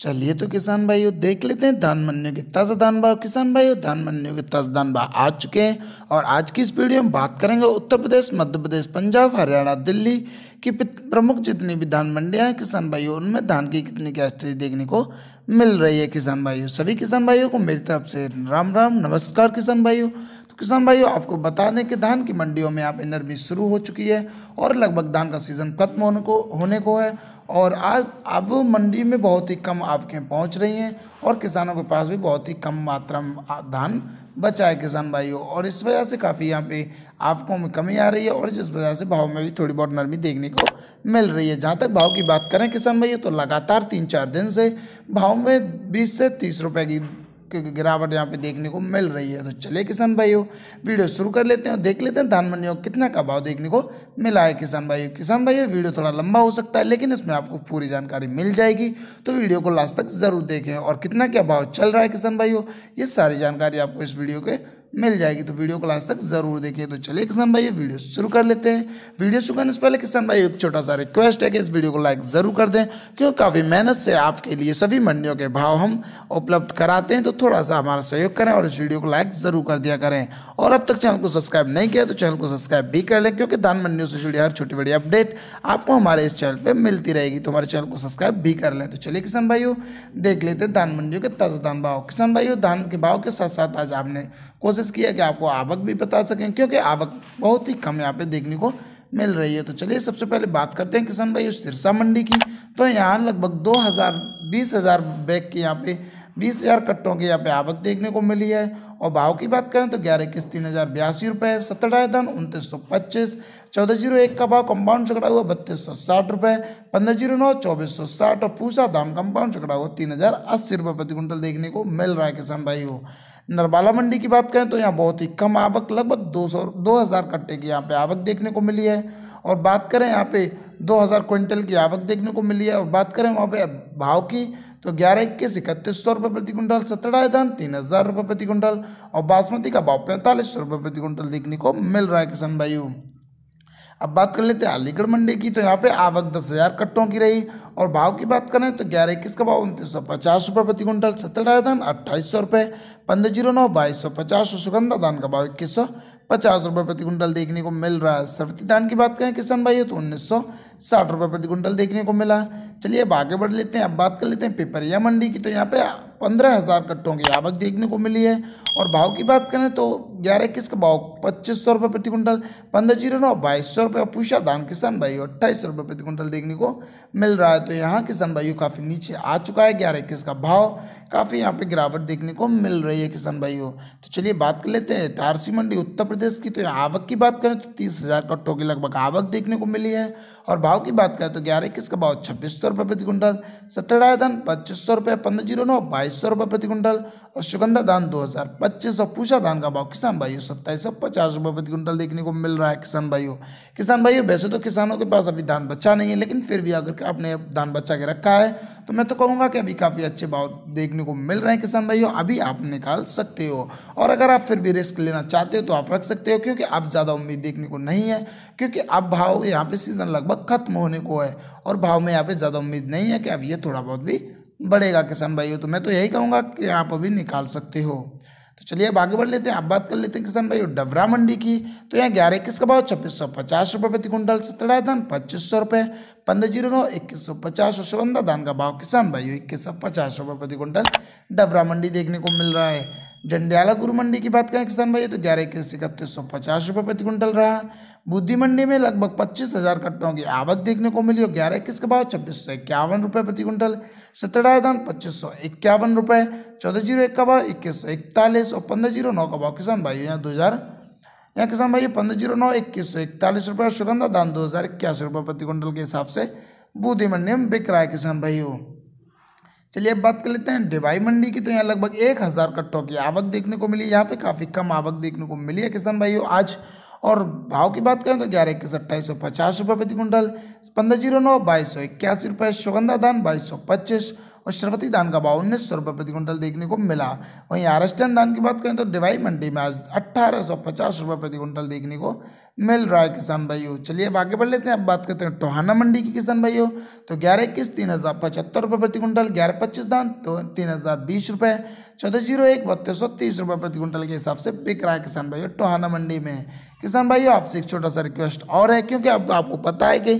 चलिए तो किसान भाइयों देख लेते हैं, धान मंडियों के ताज़ा धान भाव। किसान भाइयों, धान मंडियों के ताज़ा धान भाव आ चुके हैं। और आज की इस वीडियो में बात करेंगे उत्तर प्रदेश, मध्य प्रदेश, पंजाब, हरियाणा, दिल्ली की प्रमुख जितनी भी धान मंडियाँ हैं किसान भाइयों, उनमें धान की कितनी क्या स्थिति देखने को मिल रही है किसान भाइयों। सभी किसान भाइयों को मेरी तरफ़ से राम राम, नमस्कार किसान भाइयों। किसान भाइयों, आपको बता दें कि धान की मंडियों में आप नरमी शुरू हो चुकी है और लगभग धान का सीज़न खत्म होने को होने को है और आज अब मंडी में बहुत ही कम आपके पहुँच रही हैं और किसानों के पास भी बहुत ही कम मात्रा में धान बचा है किसान भाइयों। और इस वजह से काफ़ी यहाँ पे आपको में कमी आ रही है और जिस वजह से भाव में भी थोड़ी बहुत नरमी देखने को मिल रही है। जहाँ तक भाव की बात करें किसान भाइयों तो लगातार तीन चार दिन से भाव में बीस से तीस रुपए की गिरावट यहाँ पे देखने को मिल रही है। तो चले किसान भाइयों, वीडियो शुरू कर लेते हैं देख लेते हैं धान मंडियों कितना का भाव देखने को मिला है किसान भाइयों। किसान भाइयों, वीडियो थोड़ा लंबा हो सकता है, लेकिन इसमें आपको पूरी जानकारी मिल जाएगी। तो वीडियो को लास्ट तक ज़रूर देखें और कितना क्या भाव चल रहा है किसान भाइयों, ये सारी जानकारी आपको इस वीडियो के मिल जाएगी तो वीडियो को लास्ट तक ज़रूर देखिए। तो चलिए, किसान भाई वीडियो शुरू कर लेते हैं। वीडियो शुरू करने से पहले किसान भाई, एक छोटा सा रिक्वेस्ट है कि इस वीडियो को लाइक ज़रूर कर दें, क्योंकि काफ़ी मेहनत से आपके लिए सभी मंडियों के भाव हम उपलब्ध कराते हैं। तो थोड़ा सा हमारा सहयोग करें और इस वीडियो को लाइक ज़रूर कर दिया करें। और अब तक चैनल को सब्सक्राइब नहीं किया तो चैनल को सब्सक्राइब भी कर लें, क्योंकि दान मंडियों से जुड़ी हर छोटी बड़ी अपडेट आपको हमारे इस चैनल पर मिलती रहेगी। तो हमारे चैनल को सब्सक्राइब भी कर लें। तो चलिए किसान भाइयों, देख लेते हैं दान मंडियों के ताज़ा दान भाव। किसान भाइयों धान के भाव के साथ साथ आज आपने कोशिश किया कि आपको आवक भी बता सकें, क्योंकि आवक बहुत ही कम यहाँ पे देखने को मिल रही है। तो चलिए, सबसे पहले बात करते हैं किसान भाई, सिरसा मंडी की। तो यहाँ लगभग दो हज़ार, बीस हज़ार बैग के यहाँ पे, बीस हज़ार कट्टों की यहाँ पे आवक देखने को मिली है। और भाव की बात करें तो ग्यारह इक्कीस, तीन हज़ार बयासी रुपये सत्तर धन, उनतीस सौ पच्चीस, चौदह ज़ीरो एक का भाव कंपाउंड चकड़ा हुआ, बत्तीस सौ साठ रुपये पंद्रह ज़ीरो नौ, चौबीस सौ साठ, और पूसा धान कंपाउंड चकड़ा हुआ, तीन हज़ार अस्सी रुपये प्रति क्विंटल देखने को मिल रहा है किसान भाइयों। नरबाला मंडी की बात करें तो यहाँ बहुत ही कम आवक, लगभग दो सौ, दो हज़ार कट्टे की यहाँ पे आवक देखने को मिली है। और बात करें यहाँ पे दो हज़ार क्विंटल की आवक देखने को मिली है। और बात करें वहाँ पे भाव की तो ग्यारह, इक्कीस, इकतीस सौ रुपये प्रति क्विंटल, सत्रह धान तीन हज़ार रुपये प्रति क्विंटल और बासमती का भाव पैंतालीस सौ रुपये प्रति क्विंटल देखने को मिल रहा है किसान भाइयों। अब बात कर लेते हैं अलीगढ़ मंडी की तो यहाँ पे आवक दस हज़ार कट्टों की रही। और भाव की बात करें तो ग्यारह इक्कीस का भाव उनतीस सौ पचास रुपये प्रति कुंटल सत्तर धान अट्ठाईस सौ रुपये, पंद्रह ज़ीरो नौ बाईस सौ पचास, और सुगंधा धान का भाव इक्कीस सौ पचास रुपये प्रति क्विंटल देखने को मिल रहा है। सरवती धान की बात करें, किसान भाई तो उन्नीस सौ साठ रुपये प्रति क्विंटल देखने को मिला। चलिए अब आगे बढ़ लेते हैं, अब बात कर लेते हैं पिपरिया मंडी की तो यहाँ पे पंद्रह हज़ार कट्टों की आवक देखने को मिली है। और भाव की बात करें तो ग्यारह इक्कीस का भाव पच्चीस सौ रुपये प्रति क्विंटल, पंद्रह ज़ीरो नौ बाईस सौ रुपये पूछा धान किसान भाई अट्ठाईस रुपये प्रति क्विंटल देखने को मिल रहा है। तो यहाँ किसान भाइयों काफ़ी नीचे आ चुका है, ग्यारह इक्कीस का भाव काफ़ी यहाँ पे गिरावट देखने को मिल रही है किसान भाइयों। तो चलिए बात कर लेते हैं टारसी मंडी उत्तर प्रदेश की। तो आवक की बात करें तो तीस हज़ार कट्टों की लगभग आवक देखने को मिली है। और भाव की बात करें तो ग्यारह इक्कीस का भाव छब्बीस सौ रुपये प्रति क्विंटल सत्तर धान पच्चीस सौ रुपये, पंद्रह ज़ीरो नौ बाईस सौ रुपये प्रति कुंटल और सुगंधा धान दो हज़ार पच्चीस और पूषा धान का भाव किसान भाइयों सत्ताईस सौ पचास रुपये प्रति कुंटल देखने को मिल रहा है किसान भाइयों। किसान भाइयों, वैसे तो किसानों के पास अभी धान बचा नहीं है, लेकिन फिर भी अगर आपने धान बचा के रखा है तो मैं तो कहूँगा कि अभी काफ़ी अच्छे भाव देखने को मिल रहे हैं किसान भाइयों। अभी आप निकाल सकते हो और अगर आप फिर भी रिस्क लेना चाहते हो तो आप रख सकते हो, क्योंकि अब ज़्यादा उम्मीद देखने को नहीं है, क्योंकि अब भाव यहाँ पे सीज़न लगभग खत्म होने को है और भाव में यहाँ पे ज़्यादा उम्मीद नहीं है कि अब ये थोड़ा बहुत भी बढ़ेगा किसान भाइयों तो मैं तो यही कहूँगा कि आप अभी निकाल सकते हो। तो चलिए अब आगे बढ़ लेते हैं। आप बात कर लेते हैं किसान भाई डबरा मंडी की। तो यहाँ ग्यारह इक्कीस का भाव, छब्बीस सौ पचास रुपये प्रति कुंटल सत्रह धान। पच्चीस सौ रुपये पंद्रह ज़ीरो नौ, इक्कीस सौ पचास और सुगंधा धान का भाव किसान भाइयों, इक्कीस सौ पचास रुपये प्रति कुंटल डबरा मंडी देखने को मिल रहा है। जंडियाला गुरु मंडी की बात करें किसान भाई तो ग्यारह इक्कीस, इकतीस, सौ पचास रुपये प्रति क्विंटल रहा। बुद्धि मंडी में लगभग पच्चीस हज़ार कट्टों की आवक देखने को मिली और ग्यारह इक्कीस का भाव छब्बीस सौ इक्यावन रुपये प्रति क्विंटल। सत्रह धान पच्चीस सौ इक्यावन रुपये चौदह ज़ीरो एक का भाव, इक्कीस सौ इकतालीस और पंद्रह ज़ीरो नौ का भाव किसान भाई, यहाँ दो हज़ार। यहाँ किसान भाई, पंद्रह ज़ीरो नौ, इक्कीस सौ इकतालीस रुपये सुगंधा धान दो हज़ार इक्यासी रुपये प्रति क्विंटल के हिसाब से बूदी मंडी में बिक रहा है किसान भाइयों। चलिए अब बात कर लेते हैं। डिवाई मंडी की तो यहाँ लगभग एक हज़ार कट्टों की आवक देखने को मिली। यहाँ पे काफ़ी कम आवक देखने को मिली है किसान भाइयों आज। और भाव की बात करें तो ग्यारह इक्कीस, अट्ठाईस सौ पचास रुपये प्रति कुंटल पंद्रह ज़ीरो नौ, बाईस सौ इक्यासी रुपये सुगंधा धान बाईस सौ पच्चीस और श्रवती धान का भाव उन्नीस सौ रुपये प्रति क्विंटल देखने को मिला। वहीं आरस्टन धान की बात करें तो डिवाई मंडी में आज अट्ठारह सौ पचास रुपये प्रति क्विंटल देखने को मिल रहा है किसान भाइयों। चलिए अब आगे बढ़ लेते हैं। अब बात करते हैं टोहाना मंडी की किसान भाइयों। तो ग्यारह इक्कीस, तीन हज़ार पचहत्तर रुपये प्रति क्विंटल, ग्यारह पच्चीस धान तो तीन हज़ार बीस रुपये चौदह ज़ीरो एक, बत्तीस सौ तीस रुपये प्रति क्विंटल के हिसाब से बिक रहा है किसान भाइयों टोहाना मंडी में। किसान भाई आपसे एक छोटा सा रिक्वेस्ट और है, क्योंकि अब तो आपको पता है कि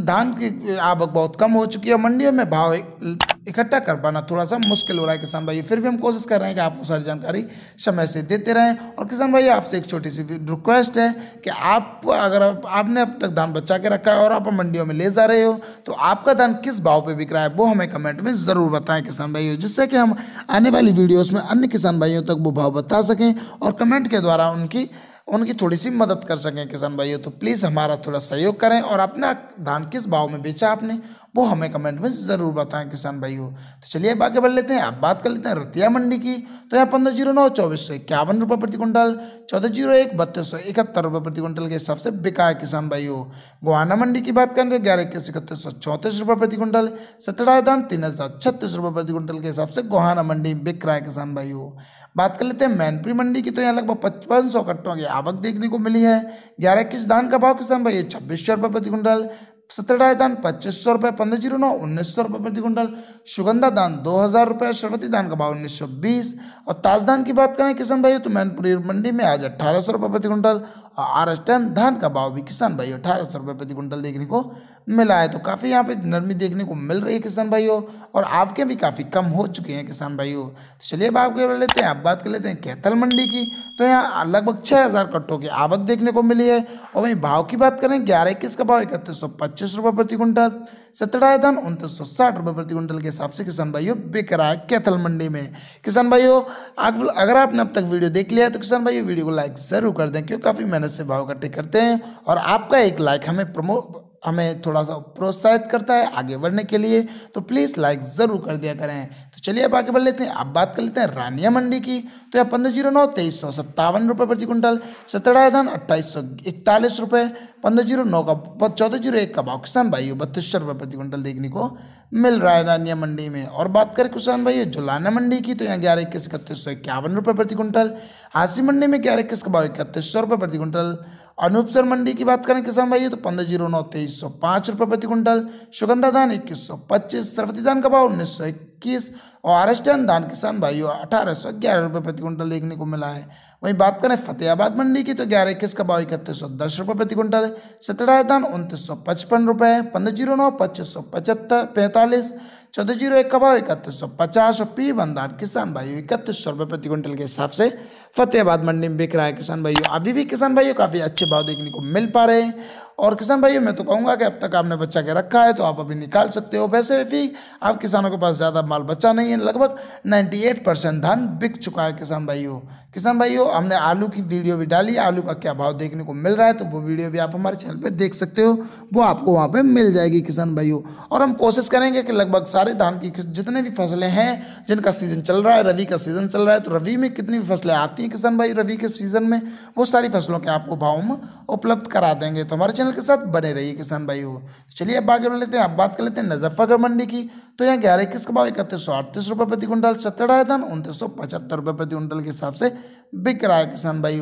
धान की आवक बहुत कम हो चुकी है मंडियों में भाव इकट्ठा कर पाना थोड़ा सा मुश्किल हो रहा है किसान भाई। फिर भी हम कोशिश कर रहे हैं कि आपको सारी जानकारी समय से देते रहें। और किसान भाई आपसे एक छोटी सी रिक्वेस्ट है कि आप, अगर आपने अब तक धान बचा के रखा है और आप मंडियों में ले जा रहे हो तो आपका धान किस भाव पे बिक रहा है, वो हमें कमेंट में ज़रूर बताएँ किसान भाइयों, जिससे कि हम आने वाली वीडियोज़ में अन्य किसान भाइयों तक वो भाव बता सकें और कमेंट के द्वारा उनकी उनकी थोड़ी सी मदद कर सकें किसान भाइयों। तो प्लीज़ हमारा थोड़ा सहयोग करें और अपना धान किस भाव में बेचा आपने? वो हमें कमेंट में ज़रूर बताएँ, किसान भाइयों। तो चलिए अब आगे बढ़ लेते हैं। अब बात कर लेते हैं रतिया मंडी की। तो यहाँ पंद्रह ज़ीरो नौ, चौबीस सौ इक्यावन रुपये प्रति क्विंटल, चौदह ज़ीरो एक, बत्तीस सौ इकहत्तर रुपये प्रति क्विंटल के हिसाब से बिका है किसान भाइयों। गोहाना मंडी की बात करें तो ग्यारह इक्कीस इकतीस सौ चौंतीस रुपये प्रति क्विंटल, सत्रह धान तीन हज़ार छत्तीस रुपये प्रति क्विंटल के हिसाब से गोहाना मंडी बिक रहा है किसान भाइयों। बात कर लेते हैं मैनपुरी मंडी की। तो यहाँ लगभग पचपन सौ कट्टों की आवक देखने को मिली है। ग्यारह इक्कीस धान का भाव किसान भाई छब्बीस सौ रुपये प्रति कुंटल सत्रह दान पच्चीस सौ रुपये पंद्रह ज़ीरो नौ, उन्नीस सौ रुपये प्रति कुंटल। सुगंधा दान दो हज़ार रुपये सरवती दान का भाव उन्नीस सौ बीस। और ताज ताजदान की बात करें किसान भाई तो मैनपुरी मंडी में आज अट्ठारह सौ रुपये प्रति कुंटल। और आर धान का भाव भी किसान भाई अठारह सौ रुपये प्रति कुंटल देखने को मिला है। तो काफ़ी यहाँ पे नरमी देखने को मिल रही है किसान भाइयों, और आपके भी काफ़ी कम हो चुके हैं किसान भाइयों। तो चलिए अब आपके लेते हैं आप बात कर लेते हैं कैथल मंडी की। तो यहाँ लगभग छः हज़ार कट्टों की आवक देखने को मिली है, और वहीं भाव की बात करें, ग्यारह इक्कीस का भाव इकतीस सौ पच्चीस रुपये प्रति क्विंटल, सत्रह धान उनतीस सौ साठ रुपये प्रति क्विंटल के हिसाब से किसान भाइयों बिक रहा है कैथल मंडी में। किसान भाइयों अगर आपने अब तक वीडियो देख लिया है तो किसान भाइयों, वीडियो को लाइक ज़रूर कर दें, क्योंकि काफ़ी मेहनत से भाव इकट्ठे करते हैं, और आपका एक लाइक हमें प्रमो हमें थोड़ा सा प्रोत्साहित करता है आगे बढ़ने के लिए। तो प्लीज़ लाइक ज़रूर कर दिया करें। तो चलिए अब आगे बढ़ लेते हैं। अब बात कर लेते हैं रानिया मंडी की। तो यह पंद्रह ज़ीरो नौ, तेईस सौ सत्तावन रुपये प्रति कुंटल सत्रह धान अट्ठाईस सौ इकतालीस रुपये पंद्रह ज़ीरो नौ का चौदह ज़ीरो एक का भाव किसान भाइयों, बत्तीस सौ रुपये प्रति कुंटल देखने को मिल रहा है रानिया मंडी में। और बात करें किसान भाइयों, जुलाना मंडी की तो यहाँ ग्यारह इक्कीस, इकतीस सौ इक्यावन रुपये प्रति कुंटल हासी मंडी में ग्यारह इक्कीस का भाव इकतीस सौ रुपये प्रति कुंटल अनूपसर मंडी की बात करें किसान भाइयों तो पंद्रह ज़ीरो नौ तेईस सौ पाँच रुपये प्रति कुंटल सुगंधा धान इक्कीस सौ पच्चीस, सरवती धान का भाव उन्नीस सौ इक्कीस, और आरस्टन धान किसान भाइयों अठारह सौ ग्यारह रुपये प्रति कुंटल देखने को मिला है। वहीं बात करें फतेहाबाद मंडी की तो ग्यारह इक्कीस का भाव इकतीस सौ दस रुपये प्रति कुंटल सत्रह धान उनतीस सौ पचपन रुपये पंद्रह ज़ीरो नौ पच्चीस सौ पचहत्तर, पैंतालीस चौदह ज़ीरो एक भाव इकतीस सौ पचास और पी बंदार किसान भाइयों इकतीस सौ रुपये प्रति क्विंटल के हिसाब से फतेहाबाद मंडी में बिक रहा है किसान भाइयों। अभी भी किसान भाइयों काफ़ी अच्छे भाव देखने को मिल पा रहे हैं। और किसान भाइयों, मैं तो कहूँगा कि अब तक आपने बच्चा के रखा है तो आप अभी निकाल सकते हो वैसे भी। आप किसानों के पास ज़्यादा माल बचा नहीं है, लगभग 98 परसेंट धान बिक चुका है किसान भाइयों। किसान भाइयों, हमने आलू की वीडियो भी डाली, आलू का क्या भाव देखने को मिल रहा है तो वो वीडियो भी आप हमारे चैनल पर देख सकते हो, वो आपको वहाँ पर मिल जाएगी किसान भाइयों। और हम कोशिश करेंगे कि लगभग सारे धान की जितने भी फ़सलें हैं, जिनका सीज़न चल रहा है, रवि का सीज़न चल रहा है तो रवि में कितनी भी फ़सलें आती हैं किसान भाई, रवि के सीज़न में, वो सारी फ़सलों के आपको भाव में उपलब्ध करा देंगे। तो हमारे चैनल के साथ बने रहिए, किसान भाई हो चलिए अब आगे बढ़ लेते हैं, अब बात कर लेते हैं मुजफ्फरगढ़ मंडी की। तो यहाँ ग्यारह इक्कीस का भाव इकतीस सौ अड़तीस रुपये प्रति कुंटल, सत्तर धान उनतीस सौ पचहत्तर रुपये प्रति क्विंटल के हिसाब से बिक रहा है किसान भाई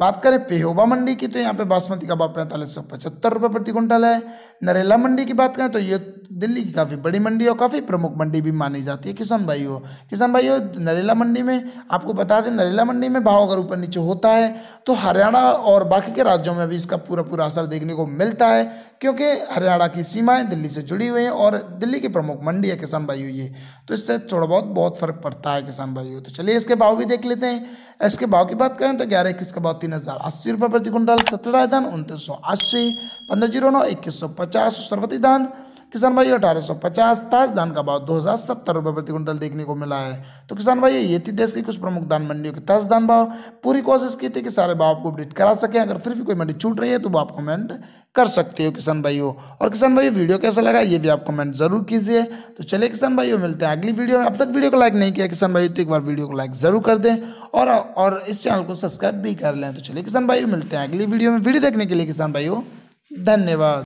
बात करें पेहोबा मंडी की तो यहाँ पे बासमती का भाव पैंतालीस सौ पचहत्तर रुपये प्रति क्विंटल है। नरेला मंडी की बात करें तो ये दिल्ली की काफ़ी बड़ी मंडी और काफ़ी प्रमुख मंडी भी मानी जाती है किसान भाई किसान भाई नरेला मंडी में आपको बता दें, नरेला मंडी में भाव अगर ऊपर नीचे होता है तो हरियाणा और बाकी के राज्यों में भी इसका पूरा पूरा असर देखने को मिलता है, क्योंकि हरियाणा की सीमाएँ दिल्ली से जुड़ी हुई हैं और दिल्ली की प्रमुख मंडी है किसान भाइयों, ये। तो इससे थोड़ा बहुत बहुत फ़र्क पड़ता है किसान भाइयों। तो चलिए, इसके भाव भी देख लेते हैं। इसके भाव की बात करें तो ग्यारह इक्कीस का भाव तीन हज़ार अस्सी रुपये प्रति कुंटल सत्रह धान उनतीस सौ अस्सी, पंद्रह ज़ीरो नौ, इक्कीस सौ पचास सरवती धान किसान भाई, अठारह सौ पचास ताज धान का भाव दो हज़ार सत्तर रुपये प्रति क्विंटल देखने को मिला है। तो किसान भाई, ये थी देश की कुछ प्रमुख धान मंडियों के ताज धान भाव। पूरी कोशिश की थी कि सारे भाव आपको अपडेट करा सकें। अगर फिर भी कोई मंडी छूट रही है तो वो आप कमेंट कर सकते हो किसान भाइयों। और किसान भाई, वीडियो कैसा लगा, ये भी आप कमेंट ज़रूर कीजिए। तो चलिए किसान भाइयों, मिलते हैं अगली वीडियो में। अब तक वीडियो को लाइक नहीं किया, किसान भाई तो एक बार वीडियो को लाइक ज़रूर कर दें। और और इस चैनल को सब्सक्राइब भी कर लें। तो चलिए किसान भाइयों, मिलते हैं अगली वीडियो में। वीडियो देखने के लिए किसान भाइयों, धन्यवाद।